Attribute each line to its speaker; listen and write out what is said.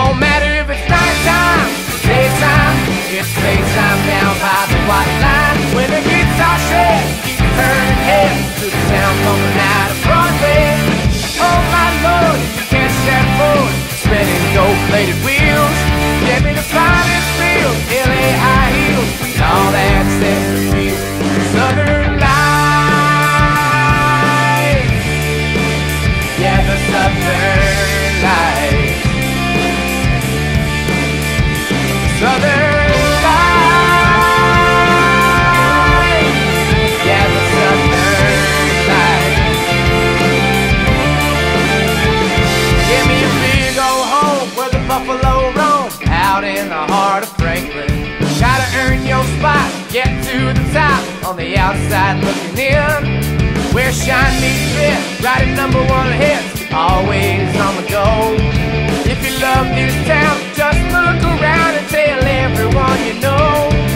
Speaker 1: Don't matter if it's nighttime, daytime, it's daytime down by the white line. When the guitar shred, keep turning head to the sound coming out of Broadway. Oh my lord that Ford, spinning gold-plated wheels. get to the top on the outside looking in. Where shine meets fit, riding number one hits, always on the go. If you love this town, just look around and tell everyone you know.